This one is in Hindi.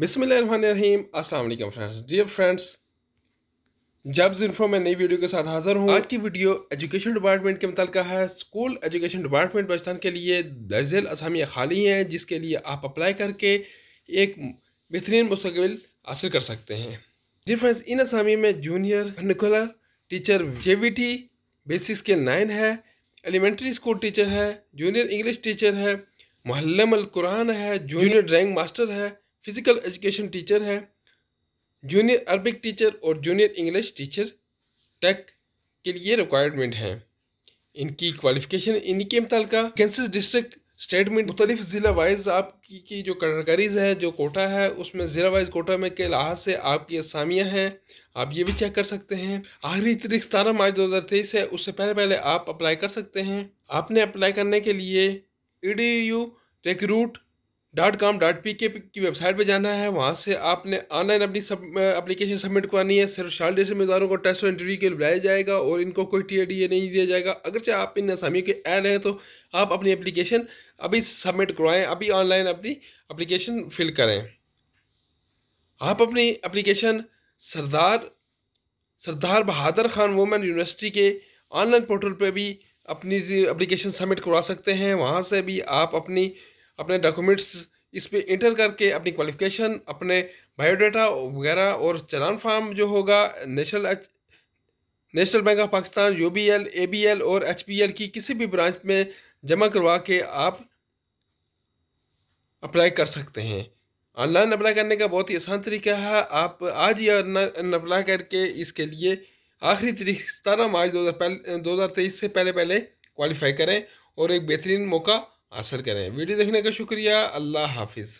बिसमीम अस्सलाम फ्रेंड्स। डियर फ्रेंड्स जब इन्फो में नई वीडियो के साथ हाजिर हूँ, आज की वीडियो एजुकेशन डिपार्टमेंट के मुतल है। स्कूल एजुकेशन डिपार्टमेंट पाकिस्तान के लिए दर्जेल असामियाँ खाली हैं, जिसके लिए आप अप्लाई करके एक बेहतरीन मुस्तबिल हासिल कर सकते हैं। डियर फ्रेंड्स इन असामी में junior निकोलर teacher J V T basic scale nine है एलिमेंट्री स्कूल टीचर है जूनियर इंग्लिश टीचर है मोहल्लम कुरान है जूनियर ड्राइंग मास्टर है फ़िज़िकल एजुकेशन टीचर है, जूनियर अरबिक टीचर और जूनियर इंग्लिश टीचर टेक के लिए रिक्वायरमेंट है। इनकी क्वालिफिकेशन इनके मुतल कैंसस डिस्ट्रिक्ट स्टेटमेंट मुख्तलिफ़ ज़िला वाइज आपकी की जो कैटेगरीज है, जो कोटा है, उसमें ज़िला वाइज कोटा में के लिहाज से आपकी असामियाँ हैं, आप ये भी चेक कर सकते हैं। आखिरी तारीख सतारह मार्च दो हज़ार तेईस है, उससे पहले पहले आप अप्लाई कर सकते हैं। आपने अप्लाई करने के लिए E D U recruit dot com dot P K की वेबसाइट पे जाना है। वहाँ से आपने ऑनलाइन अपनी सब एप्लीकेशन सबमिट करवानी है। सिर्फ़ शाल जैसे उम्मीदवारों को टेस्ट और इंटरव्यू के लिए बुलाया जाएगा और इनको कोई टी डी नहीं दिया जाएगा। अगर चाहे आप इन असामियों के ऐड हैं तो आप अपनी एप्लीकेशन अभी सबमिट करवाएँ, अभी ऑनलाइन अपनी अप्लीकेशन फिल करें। आप अपनी application Sardar Sardar Bahadur Khan women university के ऑनलाइन पोर्टल पर भी अपनी एप्लीकेशन सबमिट करवा सकते हैं। वहाँ से भी आप अपनी अपने डॉक्यूमेंट्स इस पर इंटर करके अपनी क्वालिफिकेशन अपने बायोडाटा वगैरह और चलान फार्म जो होगा national national bank of Pakistan U B L A B L और एच एल की किसी भी ब्रांच में जमा करवा के आप अप्लाई कर सकते हैं। ऑनलाइन अप्लाई करने का बहुत ही आसान तरीका है। आप आज ही अप्लाई करके इसके लिए आखिरी तारीख सतारह मार्च दो हज़ार दो हज़ार तेईस से पहले पहले क्वालिफाई करें और एक बेहतरीन मौका हासिल करें। वीडियो देखने का शुक्रिया। अल्लाह हाफिज़।